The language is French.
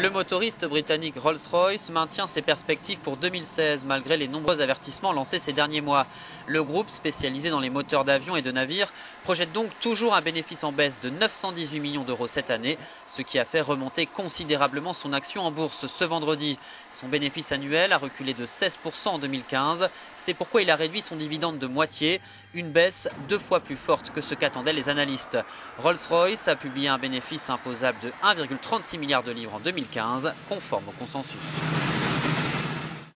Le motoriste britannique Rolls-Royce maintient ses perspectives pour 2016 malgré les nombreux avertissements lancés ces derniers mois. Le groupe, spécialisé dans les moteurs d'avions et de navires, projette donc toujours un bénéfice en baisse de 918 millions d'euros cette année, ce qui a fait remonter considérablement son action en bourse ce vendredi. Son bénéfice annuel a reculé de 16% en 2015. C'est pourquoi il a réduit son dividende de moitié, une baisse deux fois plus forte que ce qu'attendaient les analystes. Rolls-Royce a publié un bénéfice imposable de 1,36 milliard de livres en 2015, 2015, conforme au consensus.